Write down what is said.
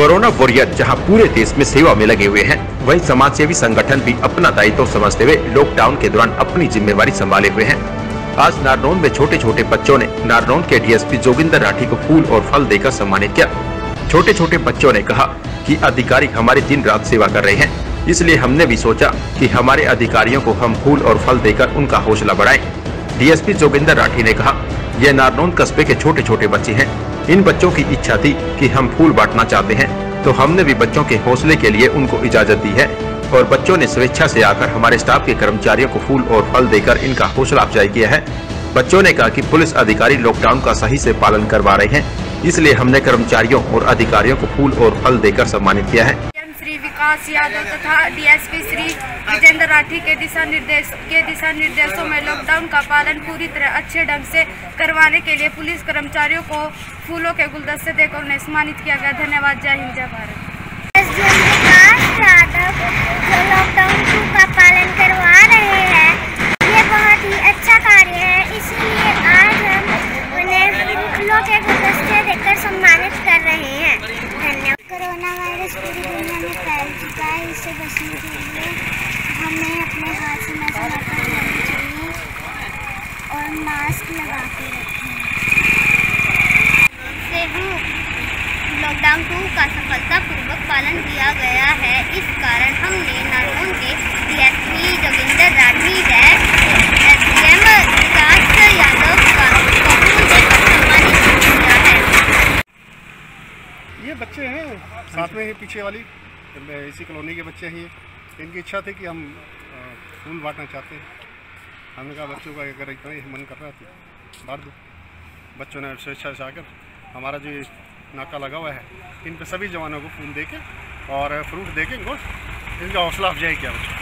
Corona warrior जहाँ पूरे देश में सेवा में लगे हुए हैं, वहीं समाज सेवी संगठन भी अपना दायित्व समझते हुए लॉकडाउन के दौरान अपनी जिम्मेवारी संभाले हुए हैं आज नारनौन में छोटे छोटे बच्चों ने नारनौन के डीएसपी जोगिंदर राठी को फूल और फल देकर सम्मानित किया छोटे छोटे बच्चों ने कहा कि अधिकारी हमारी दिन रात सेवा कर रहे हैं, इसलिए हमने भी सोचा कि हमारे अधिकारियों को हम फूल और फल देकर उनका हौसला बढ़ाएँ। डीएसपी जोगिंदर राठी ने कहा, यह नारनौन कस्बे के छोटे छोटे बच्चे हैं इन बच्चों की इच्छा थी कि हम फूल बांटना चाहते हैं तो हमने भी बच्चों के हौसले के लिए उनको इजाज़त दी है और बच्चों ने स्वेच्छा से आकर हमारे स्टाफ के कर्मचारियों को फूल और फल देकर इनका हौसला अफजाई किया है। बच्चों ने कहा कि पुलिस अधिकारी लॉकडाउन का सही से पालन करवा रहे हैं, इसलिए हमने कर्मचारियों और अधिकारियों को फूल और फल देकर सम्मानित किया है। विकास यादव तथा डीएसपी श्री विजेंद्र राठी के दिशा निर्देश, के दिशा निर्देशों में लॉकडाउन का पालन पूरी तरह अच्छे ढंग से करवाने के लिए पुलिस कर्मचारियों को फूलों के गुलदस्ते देकर उन्हें सम्मानित किया गया। धन्यवाद। जय हिंद, जय भारत विकास यादव जो लॉकडाउन टू का पालन करवा रहे हैं ये बहुत ही अच्छा कार्य है इसीलिए आज हम उन्हें फूलों के गुलदस्ते देकर सम्मानित कर रहे हैं धन्यवाद वायरस पूरी दुनिया में फैल चुका है इससे बचने के लिए हमें अपने हाथ से मास्क लगाकर रहना चाहिए और मास्क लगा के रखें लॉकडाउन टू का सफलतापूर्वक पालन किया गया है इस कारण हमने नारनौल के डीएसपी जोगिंदर राठी व एसडीएम विकास यादव का फूल देकर सम्मानित किया है ये बच्चे हैं, साथ में ही पीछे वाली इसी कॉलोनी के बच्चे हैं। इनकी इच्छा थी कि हम फूल बांटना चाहते हैं। हमने कहा, बच्चों का अगर इतना ही मन कर रहा था तो बांट दो। बच्चों ने स्वेच्छा से आकर, हमारा जो नाका लगा हुआ है, इन पर सभी जवानों को फूल दे के और फ्रूट दे के इनको, इनका हौसला अफजाई किया बच्चों।